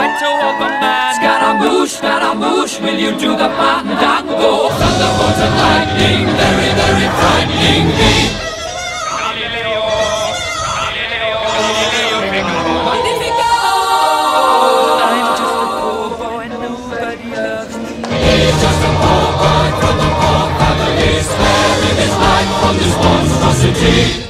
went man. Scaramouche, Scaramouche, will you do the fandango? Thunderbolts and lightning, very, very frightening me. Galileo, He's just a poor boy from a poor family, sparing his life from this monstrosity.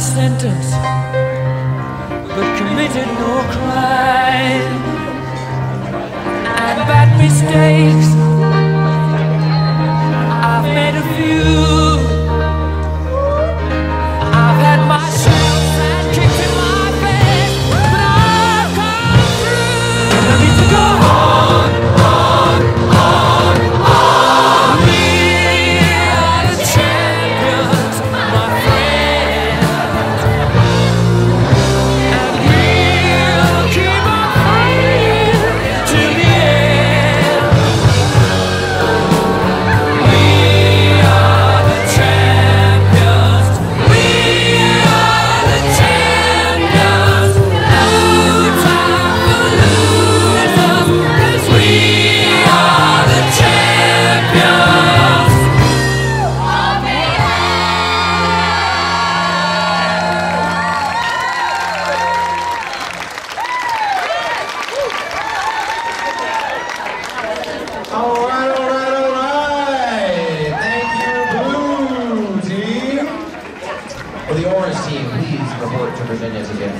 Sentence, but committed no crime. And bad mistakes,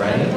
blue